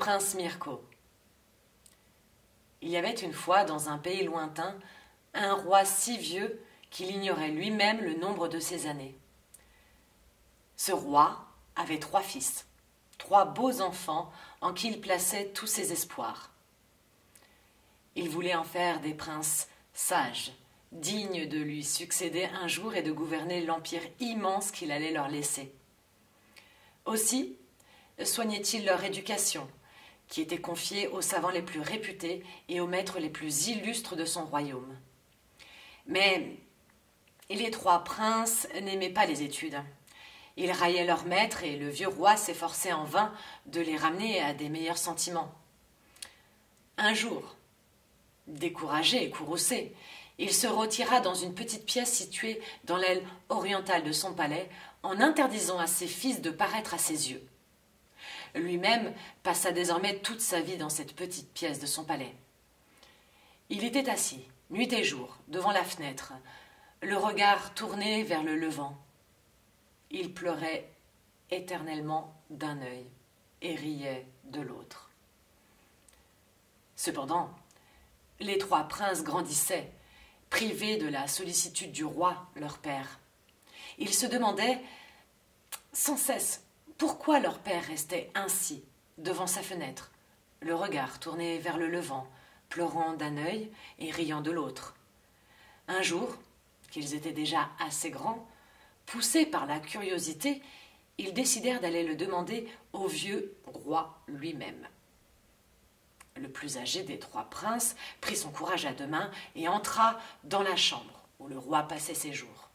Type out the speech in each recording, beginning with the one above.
prince Mirko. Il y avait une fois, dans un pays lointain, un roi si vieux qu'il ignorait lui-même le nombre de ses années. Ce roi avait trois fils, trois beaux enfants en qui il plaçait tous ses espoirs. Il voulait en faire des princes sages, dignes de lui succéder un jour et de gouverner l'empire immense qu'il allait leur laisser. Aussi soignait-il leur éducation, qui était confiée aux savants les plus réputés et aux maîtres les plus illustres de son royaume. Mais les trois princes n'aimaient pas les études. Ils raillaient leur maître et le vieux roi s'efforçait en vain de les ramener à des meilleurs sentiments. Un jour, découragé et courroucé, il se retira dans une petite pièce située dans l'aile orientale de son palais en interdisant à ses fils de paraître à ses yeux. Lui-même passa désormais toute sa vie dans cette petite pièce de son palais. Il était assis, nuit et jour, devant la fenêtre, le regard tourné vers le levant. Il pleurait éternellement d'un œil et riait de l'autre. Cependant, les trois princes grandissaient, privés de la sollicitude du roi, leur père. Ils se demandaient sans cesse pourquoi leur père restait ainsi, devant sa fenêtre, le regard tourné vers le levant, pleurant d'un œil et riant de l'autre Un jour, qu'ils étaient déjà assez grands, poussés par la curiosité, ils décidèrent d'aller le demander au vieux roi lui-même. Le plus âgé des trois princes prit son courage à deux mains et entra dans la chambre où le roi passait ses jours.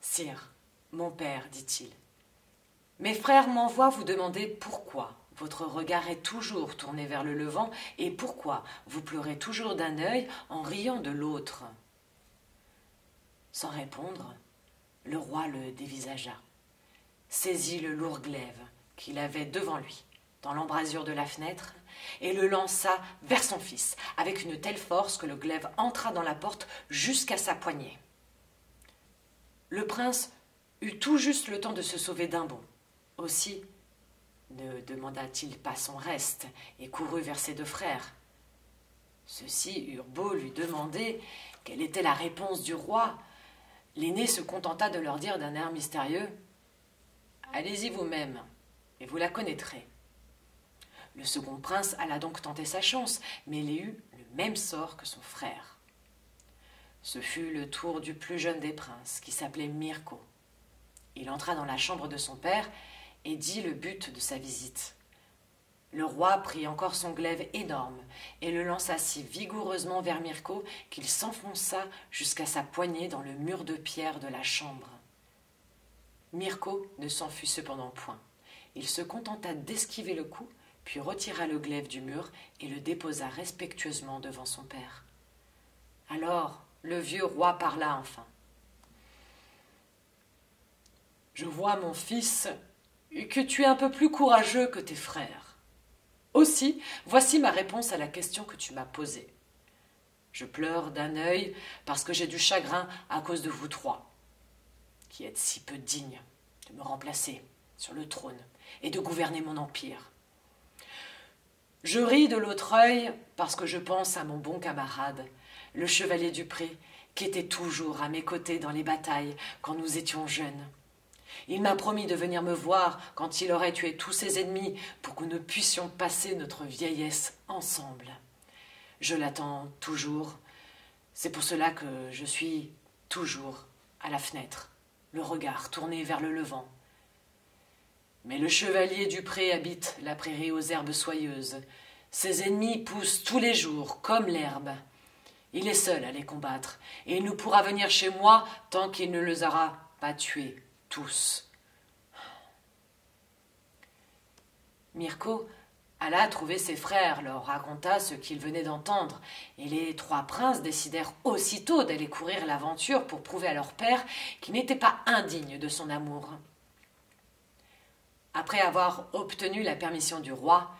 Sire, mon père, dit-il, mes frères m'envoient vous demander pourquoi votre regard est toujours tourné vers le levant et pourquoi vous pleurez toujours d'un œil en riant de l'autre. Sans répondre, le roi le dévisagea, saisit le lourd glaive qu'il avait devant lui, dans l'embrasure de la fenêtre, et le lança vers son fils, avec une telle force que le glaive entra dans la porte jusqu'à sa poignée. Le prince eut tout juste le temps de se sauver d'un bond. Aussi ne demanda-t-il pas son reste et courut vers ses deux frères. Ceux-ci eurent beau lui demander quelle était la réponse du roi. L'aîné se contenta de leur dire d'un air mystérieux Allez-y vous-même, et vous la connaîtrez. Le second prince alla donc tenter sa chance, mais il eut le même sort que son frère. Ce fut le tour du plus jeune des princes, qui s'appelait Mirko. Il entra dans la chambre de son père et dit le but de sa visite. Le roi prit encore son glaive énorme et le lança si vigoureusement vers Mirko qu'il s'enfonça jusqu'à sa poignée dans le mur de pierre de la chambre. Mirko ne s'en fut cependant point. Il se contenta d'esquiver le coup, puis retira le glaive du mur et le déposa respectueusement devant son père. Alors le vieux roi parla enfin. Je vois, mon fils, que tu es un peu plus courageux que tes frères. Aussi, voici ma réponse à la question que tu m'as posée. Je pleure d'un œil parce que j'ai du chagrin à cause de vous trois, qui êtes si peu dignes de me remplacer sur le trône et de gouverner mon empire. Je ris de l'autre œil parce que je pense à mon bon camarade, le chevalier Dupré, qui était toujours à mes côtés dans les batailles quand nous étions jeunes. Il m'a promis de venir me voir quand il aurait tué tous ses ennemis pour que nous puissions passer notre vieillesse ensemble. Je l'attends toujours. C'est pour cela que je suis toujours à la fenêtre, le regard tourné vers le levant. Mais le chevalier du pré habite la prairie aux herbes soyeuses. Ses ennemis poussent tous les jours comme l'herbe. Il est seul à les combattre, et il ne pourra venir chez moi tant qu'il ne les aura pas tués tous. Mirko alla trouver ses frères, leur raconta ce qu'il venait d'entendre, et les trois princes décidèrent aussitôt d'aller courir l'aventure pour prouver à leur père qu'il n'était pas indigne de son amour. Après avoir obtenu la permission du roi,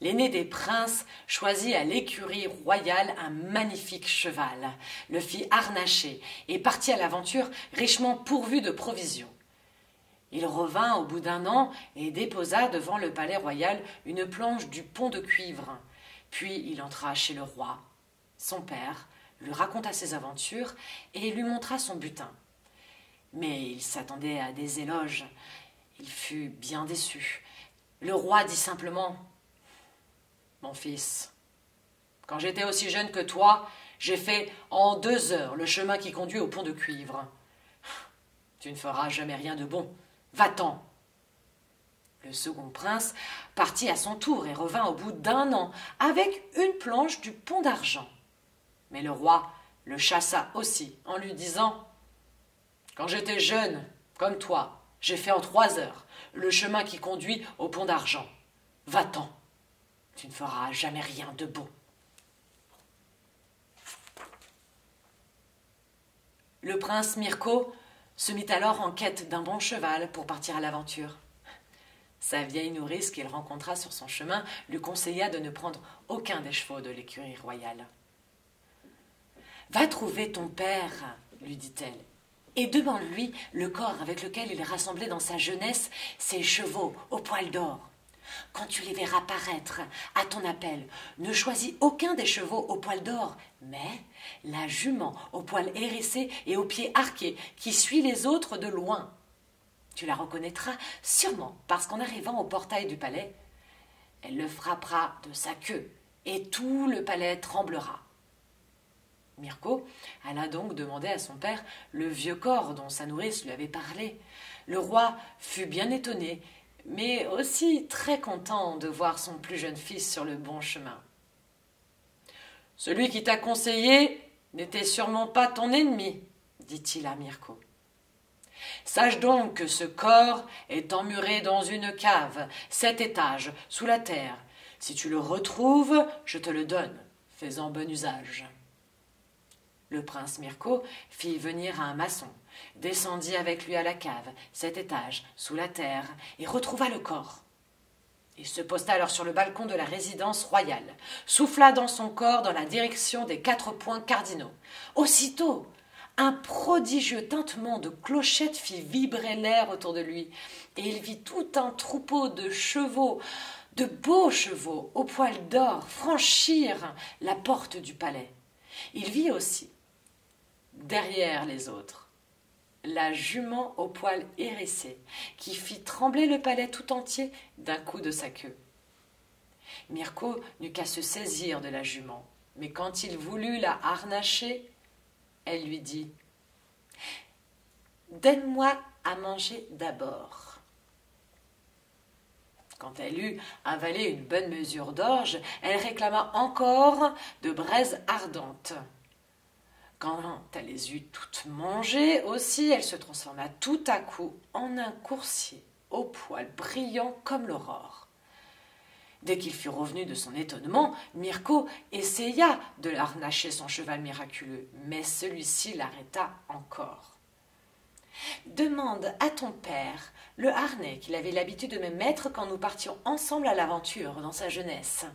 L'aîné des princes choisit à l'écurie royale un magnifique cheval, le fit harnacher et partit à l'aventure richement pourvu de provisions. Il revint au bout d'un an et déposa devant le palais royal une planche du pont de cuivre. Puis il entra chez le roi. Son père lui raconta ses aventures et lui montra son butin. Mais il s'attendait à des éloges. Il fut bien déçu. Le roi dit simplement Mon fils, quand j'étais aussi jeune que toi, j'ai fait en deux heures le chemin qui conduit au pont de cuivre. Tu ne feras jamais rien de bon. Va-t'en. Le second prince partit à son tour et revint au bout d'un an avec une planche du pont d'argent. Mais le roi le chassa aussi en lui disant Quand j'étais jeune, comme toi, j'ai fait en trois heures le chemin qui conduit au pont d'argent. Va-t'en, tu ne feras jamais rien de beau. Le prince Mirko se mit alors en quête d'un bon cheval pour partir à l'aventure. Sa vieille nourrice qu'il rencontra sur son chemin lui conseilla de ne prendre aucun des chevaux de l'écurie royale. Va trouver ton père, lui dit-elle, et demande-lui le corps avec lequel il rassemblait dans sa jeunesse ses chevaux au poil d'or. Quand tu les verras paraître à ton appel, ne choisis aucun des chevaux au poil d'or, mais la jument au poil hérissé et aux pieds arqués qui suit les autres de loin. Tu la reconnaîtras sûrement parce qu'en arrivant au portail du palais, elle le frappera de sa queue et tout le palais tremblera. Mirko alla donc demander à son père le vieux corps dont sa nourrice lui avait parlé. Le roi fut bien étonné, mais aussi très content de voir son plus jeune fils sur le bon chemin. Celui qui t'a conseillé n'était sûrement pas ton ennemi, dit-il à Mirko. Sache donc que ce corps est emmuré dans une cave, sept étages, sous la terre. Si tu le retrouves, je te le donne. Fais-en bon usage. Le prince Mirko fit venir un maçon, descendit avec lui à la cave, cet étage, sous la terre, et retrouva le corps. Il se posta alors sur le balcon de la résidence royale, souffla dans son corps dans la direction des quatre points cardinaux. Aussitôt, un prodigieux tintement de clochettes fit vibrer l'air autour de lui, et il vit tout un troupeau de chevaux, de beaux chevaux, aux poils d'or, franchir la porte du palais. Il vit aussi derrière les autres. La jument au poil hérissé, qui fit trembler le palais tout entier d'un coup de sa queue. Mirko n'eut qu'à se saisir de la jument, mais quand il voulut la harnacher, elle lui dit Donne-moi à manger d'abord. Quand elle eut avalé une bonne mesure d'orge, elle réclama encore de braises ardentes. Quand elle les eut toutes mangées aussi, elle se transforma tout à coup en un coursier au poil brillant comme l'aurore. Dès qu'il fut revenu de son étonnement, Mirko essaya de harnacher son cheval miraculeux, mais celui-ci l'arrêta encore. Demande à ton père le harnais qu'il avait l'habitude de me mettre quand nous partions ensemble à l'aventure dans sa jeunesse.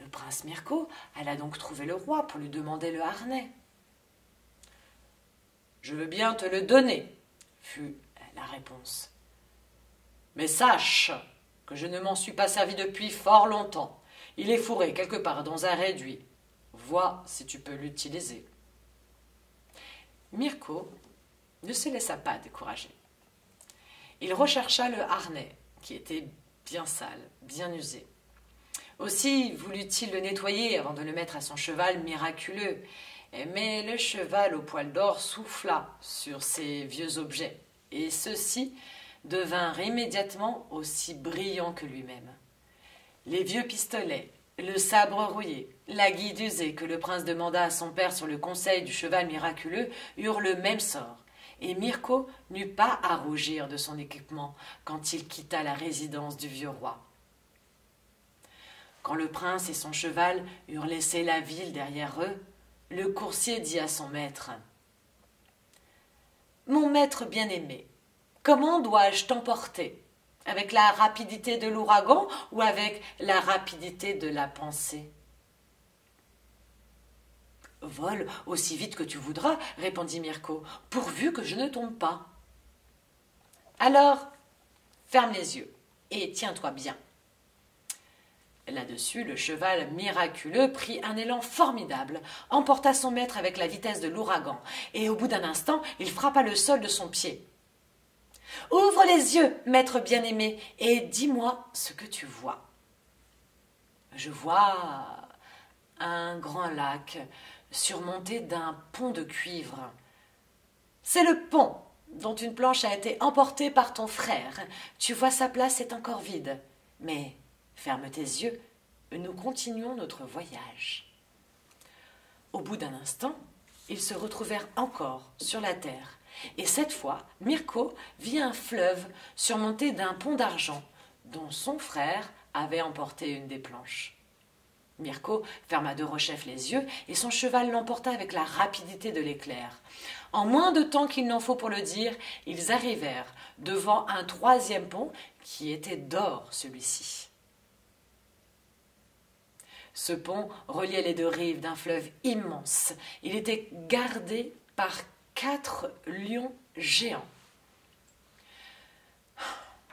Le prince Mirko alla donc trouver le roi pour lui demander le harnais. Je veux bien te le donner, fut la réponse. Mais sache que je ne m'en suis pas servi depuis fort longtemps. Il est fourré quelque part dans un réduit. Vois si tu peux l'utiliser. Mirko ne se laissa pas décourager. Il rechercha le harnais, qui était bien sale, bien usé. Aussi voulut-il le nettoyer avant de le mettre à son cheval miraculeux, mais le cheval au poil d'or souffla sur ces vieux objets, et ceux-ci devinrent immédiatement aussi brillants que lui-même. Les vieux pistolets, le sabre rouillé, la guide usée que le prince demanda à son père sur le conseil du cheval miraculeux eurent le même sort, et Mirko n'eut pas à rougir de son équipement quand il quitta la résidence du vieux roi. Quand le prince et son cheval eurent laissé la ville derrière eux, le coursier dit à son maître Mon maître bien-aimé, comment dois-je t'emporter? Avec la rapidité de l'ouragan ou avec la rapidité de la pensée? Vole aussi vite que tu voudras, répondit Mirko, pourvu que je ne tombe pas. Alors, ferme les yeux et tiens-toi bien. Là-dessus, le cheval miraculeux prit un élan formidable, emporta son maître avec la vitesse de l'ouragan, et au bout d'un instant, il frappa le sol de son pied. Ouvre les yeux, maître bien-aimé, et dis-moi ce que tu vois. Je vois un grand lac surmonté d'un pont de cuivre. C'est le pont dont une planche a été emportée par ton frère. Tu vois sa place est encore vide. Mais ferme tes yeux, nous continuons notre voyage. Au bout d'un instant, ils se retrouvèrent encore sur la terre, et cette fois, Mirko vit un fleuve surmonté d'un pont d'argent, dont son frère avait emporté une des planches. Mirko ferma de rechef les yeux et son cheval l'emporta avec la rapidité de l'éclair. En moins de temps qu'il n'en faut pour le dire, ils arrivèrent devant un troisième pont qui était d'or celui-ci. Ce pont reliait les deux rives d'un fleuve immense. Il était gardé par quatre lions géants.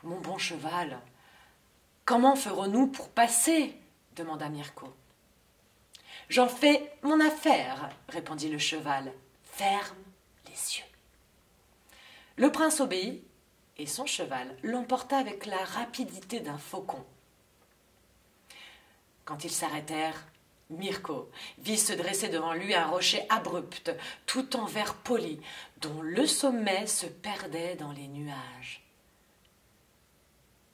Mon bon cheval, comment ferons-nous pour passer demanda Mirko. J'en fais mon affaire, répondit le cheval. Ferme les yeux. Le prince obéit, et son cheval l'emporta avec la rapidité d'un faucon. Quand ils s'arrêtèrent, Mirko vit se dresser devant lui un rocher abrupt, tout en verre poli, dont le sommet se perdait dans les nuages.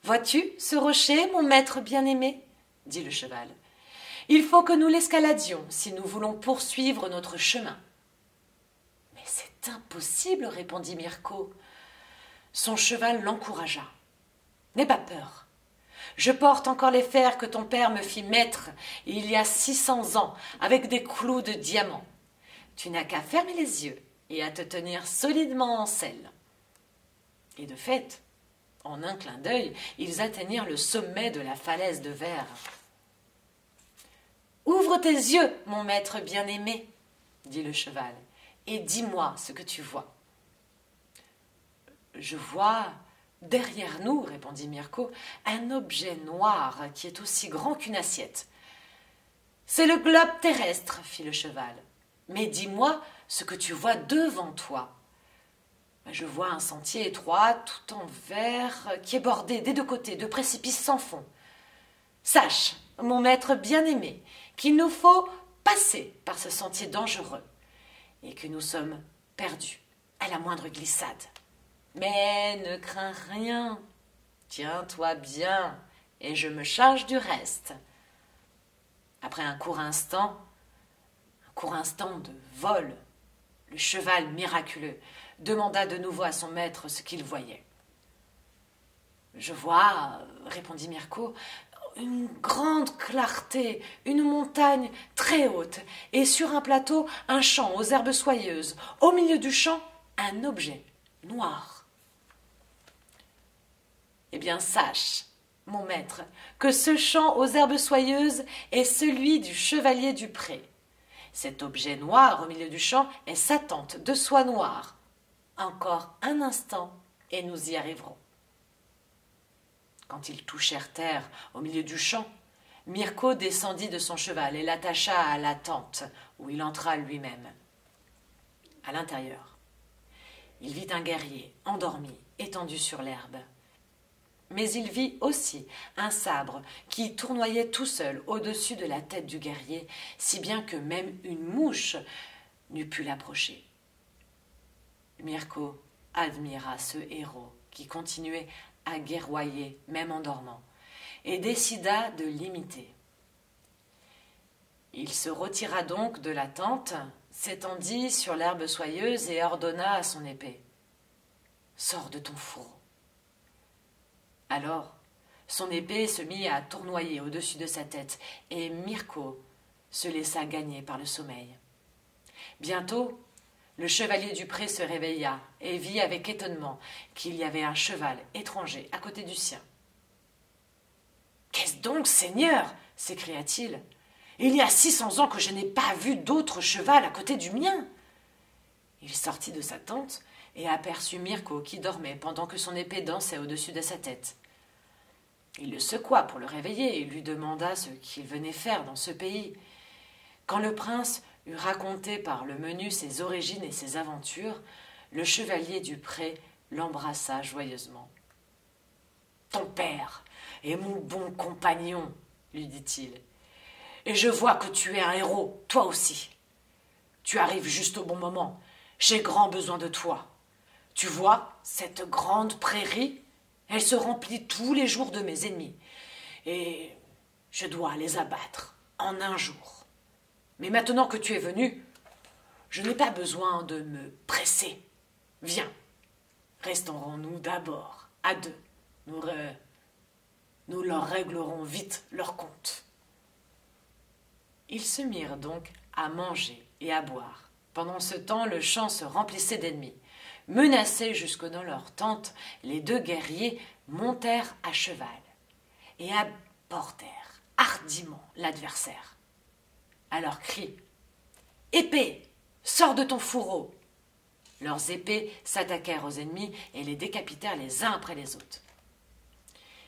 Vois-tu ce rocher, mon maître bien-aimé? dit le cheval. Il faut que nous l'escaladions si nous voulons poursuivre notre chemin. Mais c'est impossible, répondit Mirko. Son cheval l'encouragea. N'aie pas peur. Je porte encore les fers que ton père me fit mettre il y a six cents ans avec des clous de diamant. Tu n'as qu'à fermer les yeux et à te tenir solidement en selle. Et de fait, en un clin d'œil, ils atteignirent le sommet de la falaise de verre. Ouvre tes yeux, mon maître bien-aimé, dit le cheval, et dis-moi ce que tu vois. Je vois derrière nous, répondit Mirko, un objet noir qui est aussi grand qu'une assiette. C'est le globe terrestre, fit le cheval. Mais dis-moi ce que tu vois devant toi. Je vois un sentier étroit, tout en verre, qui est bordé des deux côtés de précipices sans fond. Sache, mon maître bien-aimé, qu'il nous faut passer par ce sentier dangereux et que nous sommes perdus à la moindre glissade. Mais ne crains rien, tiens-toi bien, et je me charge du reste. Après un court instant, un court instant de vol, le cheval miraculeux demanda de nouveau à son maître ce qu'il voyait. Je vois, répondit Mirko, une grande clarté, une montagne très haute, et sur un plateau un champ aux herbes soyeuses. Au milieu du champ, un objet noir. Eh bien, sache, mon maître, que ce champ aux herbes soyeuses est celui du chevalier du pré. Cet objet noir au milieu du champ est sa tente de soie noire. Encore un instant, et nous y arriverons. Quand ils touchèrent terre au milieu du champ, Mirko descendit de son cheval et l'attacha à la tente, où il entra lui-même. À l'intérieur, il vit un guerrier endormi, étendu sur l'herbe. Mais il vit aussi un sabre qui tournoyait tout seul au-dessus de la tête du guerrier, si bien que même une mouche n'eût pu l'approcher. Mirko admira ce héros qui continuait à guerroyer, même en dormant, et décida de l'imiter. Il se retira donc de la tente, s'étendit sur l'herbe soyeuse et ordonna à son épée Sors de ton fourreau. Alors, son épée se mit à tournoyer au-dessus de sa tête, et Mirko se laissa gagner par le sommeil. Bientôt, le chevalier du pré se réveilla et vit avec étonnement qu'il y avait un cheval étranger à côté du sien. Qu'est-ce donc, Seigneur? s'écria-t-il. Il y a six cents ans que je n'ai pas vu d'autre cheval à côté du mien. Il sortit de sa tente, et aperçut Mirko qui dormait pendant que son épée dansait au-dessus de sa tête. Il le secoua pour le réveiller et lui demanda ce qu'il venait faire dans ce pays. Quand le prince eut raconté par le menu ses origines et ses aventures, le chevalier du pré l'embrassa joyeusement. Ton père est mon bon compagnon, lui dit-il. Et je vois que tu es un héros, toi aussi. Tu arrives juste au bon moment. J'ai grand besoin de toi. Tu vois, cette grande prairie, elle se remplit tous les jours de mes ennemis. Et je dois les abattre en un jour. Mais maintenant que tu es venu, je n'ai pas besoin de me presser. Viens, restons-nous d'abord à deux. Nous, nous leur réglerons vite leur compte. Ils se mirent donc à manger et à boire. Pendant ce temps, le champ se remplissait d'ennemis. Menacés jusque dans leur tente, les deux guerriers montèrent à cheval et abordèrent hardiment l'adversaire. À leurs cris Épée Sors de ton fourreau Leurs épées s'attaquèrent aux ennemis et les décapitèrent les uns après les autres.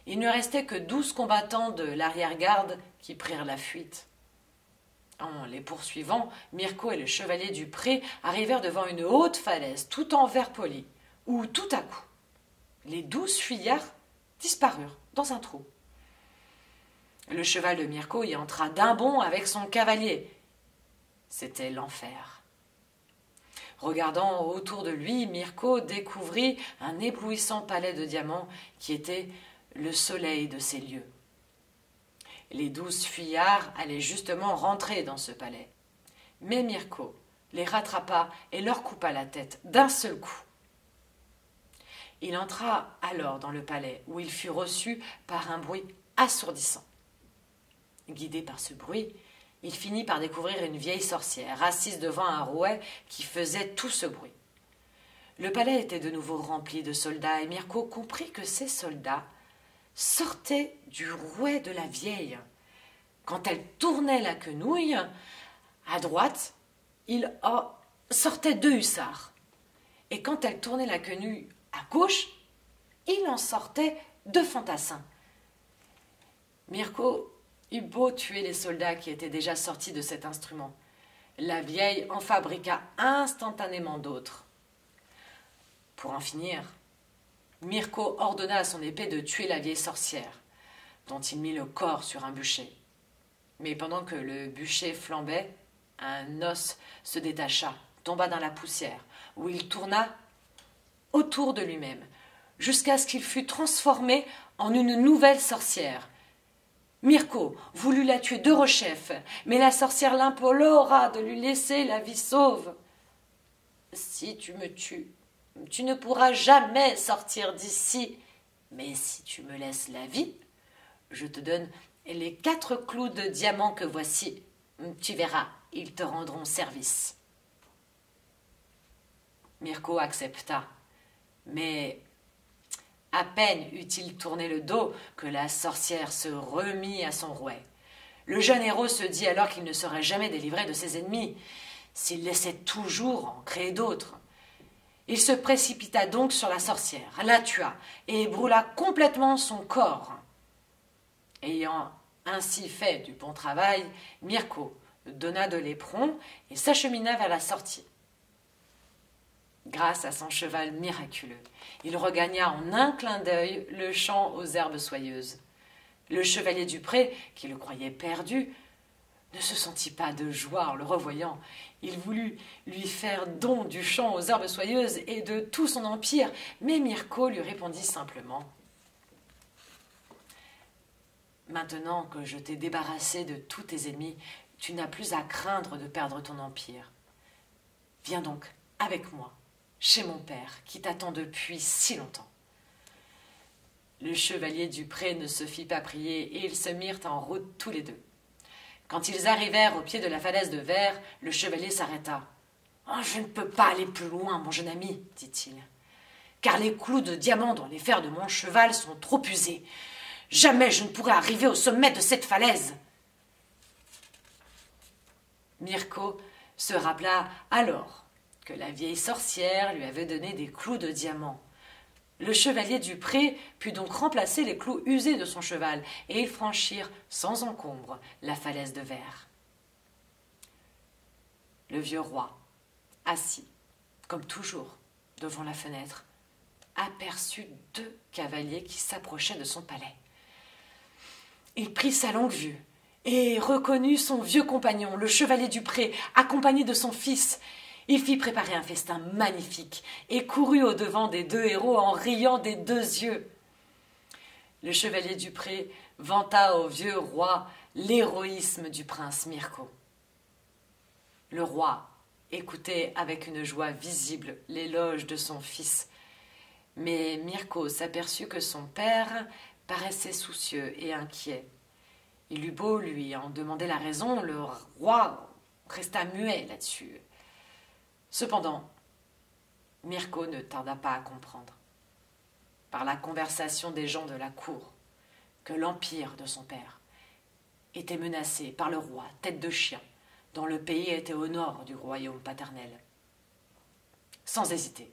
Il ne restait que douze combattants de l'arrière-garde qui prirent la fuite. En les poursuivant, Mirko et le chevalier du pré arrivèrent devant une haute falaise, tout en verre poli, où tout à coup, les douze fuyards disparurent dans un trou. Le cheval de Mirko y entra d'un bond avec son cavalier. C'était l'enfer. Regardant autour de lui, Mirko découvrit un éblouissant palais de diamants qui était le soleil de ces lieux. Les douze fuyards allaient justement rentrer dans ce palais. Mais Mirko les rattrapa et leur coupa la tête d'un seul coup. Il entra alors dans le palais, où il fut reçu par un bruit assourdissant. Guidé par ce bruit, il finit par découvrir une vieille sorcière assise devant un rouet qui faisait tout ce bruit. Le palais était de nouveau rempli de soldats et Mirko comprit que ces soldats sortait du rouet de la vieille. Quand elle tournait la quenouille, à droite, il sortait deux hussards. Et quand elle tournait la quenouille à gauche, il en sortait deux fantassins. Mirko eut beau tuer les soldats qui étaient déjà sortis de cet instrument. La vieille en fabriqua instantanément d'autres. Pour en finir, Mirko ordonna à son épée de tuer la vieille sorcière, dont il mit le corps sur un bûcher. Mais pendant que le bûcher flambait, un os se détacha, tomba dans la poussière, où il tourna autour de lui-même, jusqu'à ce qu'il fût transformé en une nouvelle sorcière. Mirko voulut la tuer de rechef, mais la sorcière l'implora de lui laisser la vie sauve. Si tu me tues, tu ne pourras jamais sortir d'ici. Mais si tu me laisses la vie, je te donne les quatre clous de diamant que voici. Tu verras, ils te rendront service. Mirko accepta, mais à peine eut-il tourné le dos que la sorcière se remit à son rouet. Le jeune héros se dit alors qu'il ne serait jamais délivré de ses ennemis, s'il laissait toujours en créer d'autres. Il se précipita donc sur la sorcière, la tua et brûla complètement son corps. Ayant ainsi fait du bon travail, Mirko donna de l'éperon et s'achemina vers la sortie. Grâce à son cheval miraculeux, il regagna en un clin d'œil le champ aux herbes soyeuses. Le chevalier du pré, qui le croyait perdu, ne se sentit pas de joie en le revoyant. Il voulut lui faire don du champ aux herbes soyeuses et de tout son empire, mais Mirko lui répondit simplement Maintenant que je t'ai débarrassé de tous tes ennemis, tu n'as plus à craindre de perdre ton empire. Viens donc avec moi, chez mon père, qui t'attend depuis si longtemps. Le chevalier du pré ne se fit pas prier, et ils se mirent en route tous les deux. Quand ils arrivèrent au pied de la falaise de verre, le chevalier s'arrêta. Oh, je ne peux pas aller plus loin, mon jeune ami, dit-il, car les clous de diamant dans les fers de mon cheval sont trop usés. Jamais je ne pourrai arriver au sommet de cette falaise. Mirko se rappela alors que la vieille sorcière lui avait donné des clous de diamant. Le chevalier du pré put donc remplacer les clous usés de son cheval, et ils franchirent sans encombre la falaise de verre. Le vieux roi, assis, comme toujours, devant la fenêtre, aperçut deux cavaliers qui s'approchaient de son palais. Il prit sa longue vue et reconnut son vieux compagnon, le chevalier du pré, accompagné de son fils. Il fit préparer un festin magnifique et courut au devant des deux héros en riant des deux yeux. Le chevalier du pré vanta au vieux roi l'héroïsme du prince Mirko. Le roi écoutait avec une joie visible l'éloge de son fils, mais Mirko s'aperçut que son père paraissait soucieux et inquiet. Il eut beau lui en demander la raison, le roi resta muet là-dessus. Cependant, Mirko ne tarda pas à comprendre, par la conversation des gens de la cour, que l'empire de son père était menacé par le roi tête de chien, dont le pays était au nord du royaume paternel. Sans hésiter,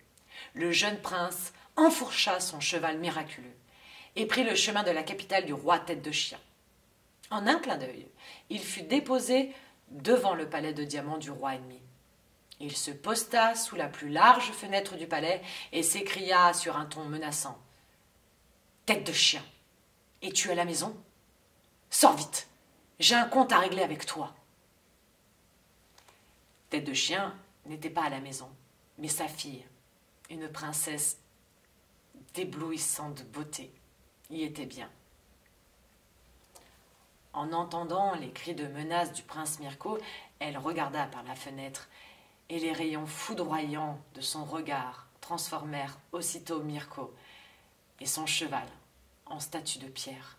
le jeune prince enfourcha son cheval miraculeux et prit le chemin de la capitale du roi tête de chien. En un clin d'œil, il fut déposé devant le palais de diamant du roi ennemi. Il se posta sous la plus large fenêtre du palais et s'écria sur un ton menaçant. Tête de chien. Es-tu à la maison? Sors vite. J'ai un compte à régler avec toi. Tête de chien n'était pas à la maison, mais sa fille, une princesse d'éblouissante beauté, y était bien. En entendant les cris de menace du prince Mirko, elle regarda par la fenêtre, et les rayons foudroyants de son regard transformèrent aussitôt Mirko et son cheval en statue de pierre.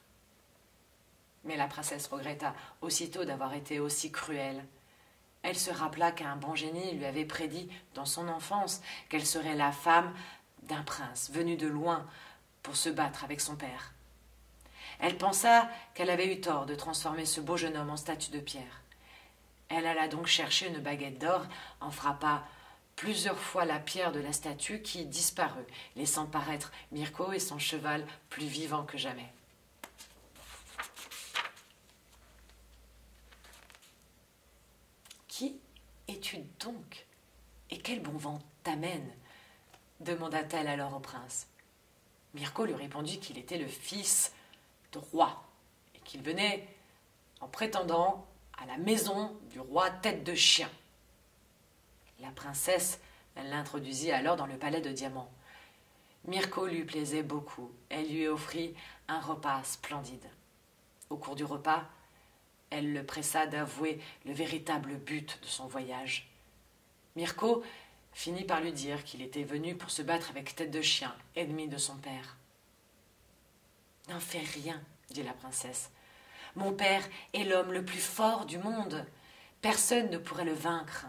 Mais la princesse regretta aussitôt d'avoir été aussi cruelle. Elle se rappela qu'un bon génie lui avait prédit dans son enfance qu'elle serait la femme d'un prince venu de loin pour se battre avec son père. Elle pensa qu'elle avait eu tort de transformer ce beau jeune homme en statue de pierre. Elle alla donc chercher une baguette d'or, en frappa plusieurs fois la pierre de la statue qui disparut, laissant paraître Mirko et son cheval plus vivants que jamais. Qui es-tu donc Et quel bon vent t'amène? demanda-t-elle alors au prince. Mirko lui répondit qu'il était le fils roi, et qu'il venait en prétendant à la maison du roi tête de chien. La princesse l'introduisit alors dans le palais de diamant. Mirko lui plaisait beaucoup. Elle lui offrit un repas splendide. Au cours du repas, elle le pressa d'avouer le véritable but de son voyage. Mirko finit par lui dire qu'il était venu pour se battre avec Tête de Chien, ennemi de son père. N'en fais rien, dit la princesse. Mon père est l'homme le plus fort du monde. Personne ne pourrait le vaincre.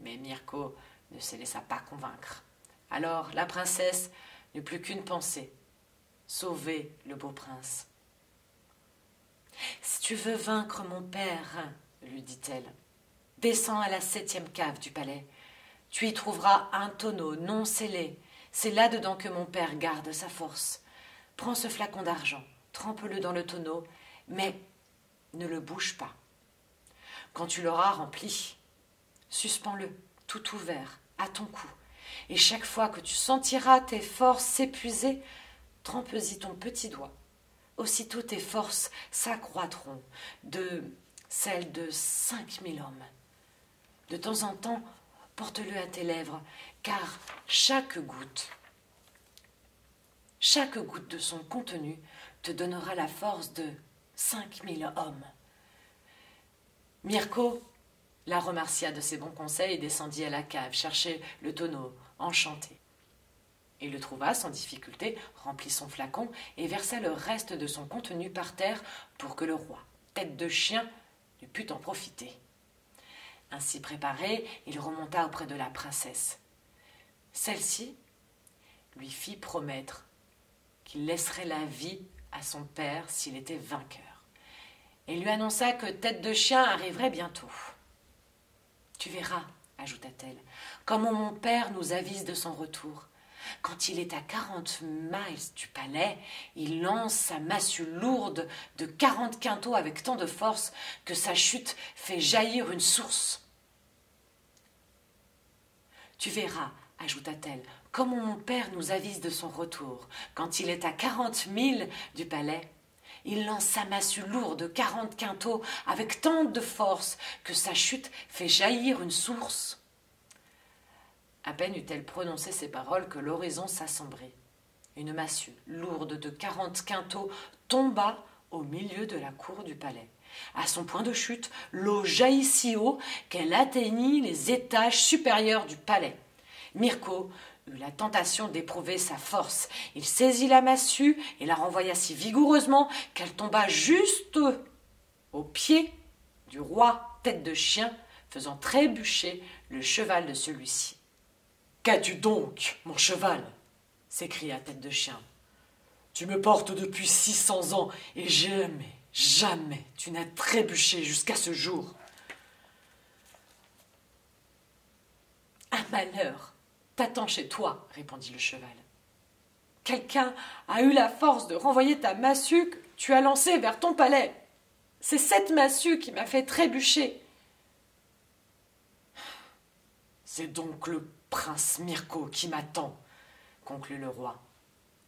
Mais Mirko ne se laissa pas convaincre. Alors la princesse n'eut plus qu'une pensée sauver le beau prince. Si tu veux vaincre mon père, lui dit-elle, descends à la septième cave du palais. Tu y trouveras un tonneau non scellé. C'est là-dedans que mon père garde sa force. Prends ce flacon d'argent, trempe-le dans le tonneau, mais ne le bouge pas. Quand tu l'auras rempli, suspends-le tout ouvert à ton cou, et chaque fois que tu sentiras tes forces s'épuiser, trempe-y ton petit doigt. Aussitôt tes forces s'accroîtront de celles de cinq mille hommes. De temps en temps, porte-le à tes lèvres, car chaque goutte chaque goutte de son contenu te donnera la force de cinq mille hommes. Mirko la remercia de ses bons conseils et descendit à la cave chercher le tonneau enchanté. Il le trouva sans difficulté, remplit son flacon et versa le reste de son contenu par terre pour que le roi, tête de chien, ne pût en profiter. Ainsi préparé, il remonta auprès de la princesse. Celle-ci lui fit promettre qu'il laisserait la vie son père s'il était vainqueur, et lui annonça que Tête de Chien arriverait bientôt. Tu verras, ajouta-t-elle, comment mon père nous avise de son retour. Quand il est à quarante miles du palais, il lance sa massue lourde de quarante quintaux avec tant de force que sa chute fait jaillir une source. Tu verras, ajouta-t-elle, comment mon père nous avise de son retour. Quand il est à quarante milles du palais, il lance sa massue lourde de quarante quintaux avec tant de force que sa chute fait jaillir une source. À peine eut-elle prononcé ces paroles que l'horizon s'assombrit. Une massue lourde de quarante quintaux tomba au milieu de la cour du palais. À son point de chute, l'eau jaillit si haut qu'elle atteignit les étages supérieurs du palais. Mirko eut la tentation d'éprouver sa force. Il saisit la massue et la renvoya si vigoureusement qu'elle tomba juste au pied du roi tête de chien, faisant trébucher le cheval de celui-ci. Qu'as-tu donc, mon cheval? s'écria Tête de Chien. Tu me portes depuis six cents ans et jamais, jamais tu n'as trébuché jusqu'à ce jour. Un malheur t'attend chez toi, répondit le cheval. Quelqu'un a eu la force de renvoyer ta massue que tu as lancée vers ton palais. C'est cette massue qui m'a fait trébucher. C'est donc le prince Mirko qui m'attend, conclut le roi.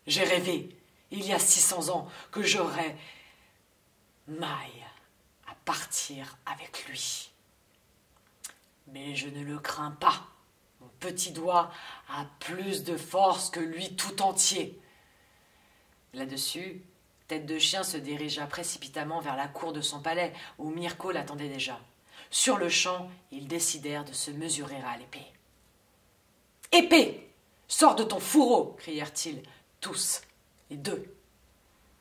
J'ai rêvé, il y a six cents ans, que j'aurais maille à partir avec lui. Mais je ne le crains pas. Petit doigt a plus de force que lui tout entier. Là-dessus, Tête de Chien se dirigea précipitamment vers la cour de son palais, où Mirko l'attendait déjà. Sur le champ, ils décidèrent de se mesurer à l'épée. Épée Sors de ton fourreau crièrent-ils, tous, les deux.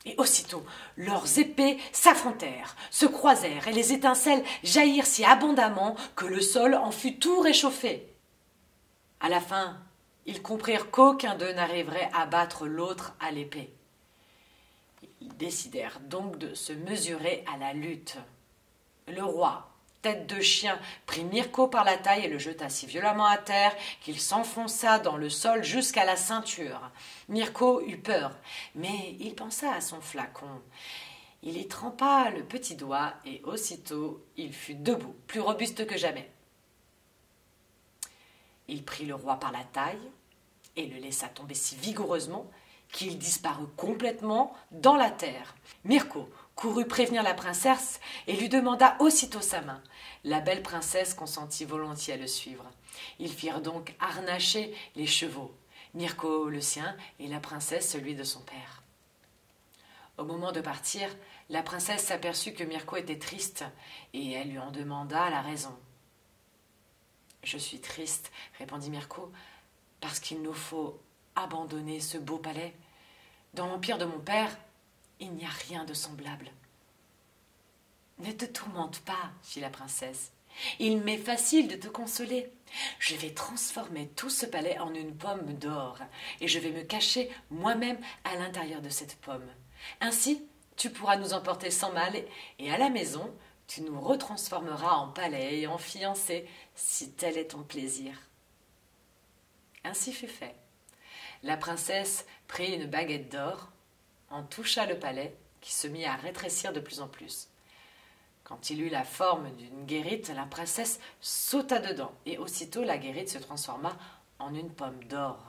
Et aussitôt, leurs épées s'affrontèrent, se croisèrent, et les étincelles jaillirent si abondamment que le sol en fut tout réchauffé. À la fin, ils comprirent qu'aucun d'eux n'arriverait à battre l'autre à l'épée. Ils décidèrent donc de se mesurer à la lutte. Le roi, tête de chien, prit Mirko par la taille et le jeta si violemment à terre qu'il s'enfonça dans le sol jusqu'à la ceinture. Mirko eut peur, mais il pensa à son flacon. Il y trempa le petit doigt et aussitôt il fut debout, plus robuste que jamais. Il prit le roi par la taille et le laissa tomber si vigoureusement qu'il disparut complètement dans la terre. Mirko courut prévenir la princesse et lui demanda aussitôt sa main. La belle princesse consentit volontiers à le suivre. Ils firent donc harnacher les chevaux, Mirko le sien et la princesse celui de son père. Au moment de partir, la princesse s'aperçut que Mirko était triste et elle lui en demanda la raison. Je suis triste, répondit Mirko, parce qu'il nous faut abandonner ce beau palais. Dans l'empire de mon père, il n'y a rien de semblable. Ne te tourmente pas, fit la princesse. Il m'est facile de te consoler. Je vais transformer tout ce palais en une pomme d'or, et je vais me cacher moi-même à l'intérieur de cette pomme. Ainsi, tu pourras nous emporter sans mal, et à la maison, tu nous retransformeras en palais et en fiancés, si tel est ton plaisir. Ainsi fut fait. La princesse prit une baguette d'or, en toucha le palais, qui se mit à rétrécir de plus en plus. Quand il eut la forme d'une guérite, la princesse sauta dedans, et aussitôt la guérite se transforma en une pomme d'or.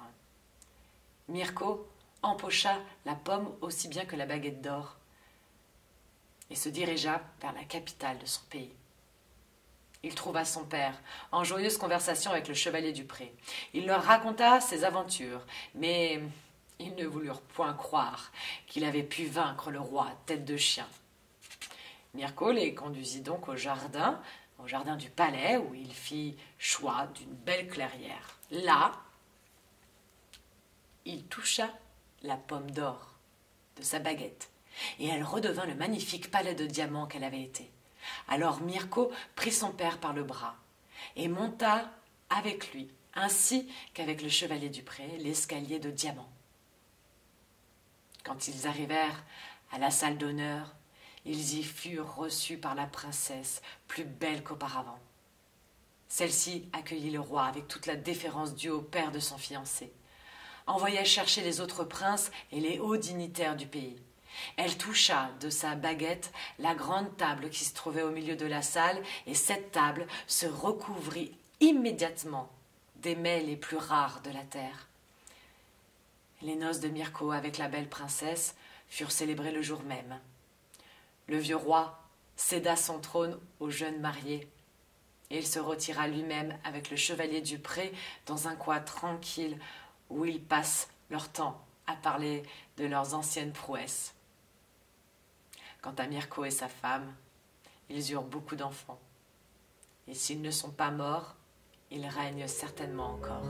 Mirko empocha la pomme aussi bien que la baguette d'or, et se dirigea vers la capitale de son pays. Il trouva son père, en joyeuse conversation avec le chevalier du pré. Il leur raconta ses aventures, mais ils ne voulurent point croire qu'il avait pu vaincre le roi tête de chien. Mirko les conduisit donc au jardin, au jardin du palais, où il fit choix d'une belle clairière. Là, il toucha la pomme d'or de sa baguette, et elle redevint le magnifique palais de diamants qu'elle avait été. Alors Mirko prit son père par le bras et monta avec lui, ainsi qu'avec le chevalier du pré, l'escalier de diamants. Quand ils arrivèrent à la salle d'honneur, ils y furent reçus par la princesse, plus belle qu'auparavant. Celle-ci accueillit le roi avec toute la déférence due au père de son fiancé, envoya chercher les autres princes et les hauts dignitaires du pays. Elle toucha de sa baguette la grande table qui se trouvait au milieu de la salle, et cette table se recouvrit immédiatement des mets les plus rares de la terre. Les noces de Mirko avec la belle princesse furent célébrées le jour même. Le vieux roi céda son trône au jeune marié, et il se retira lui-même avec le chevalier du pré dans un coin tranquille où ils passent leur temps à parler de leurs anciennes prouesses. Quant à Mirko et sa femme, ils eurent beaucoup d'enfants. Et s'ils ne sont pas morts, ils règnent certainement encore.